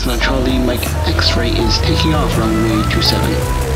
Cessna Charlie Mike X-ray is taking off runway 27.